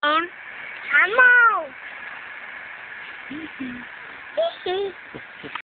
Come on. Mm-hmm.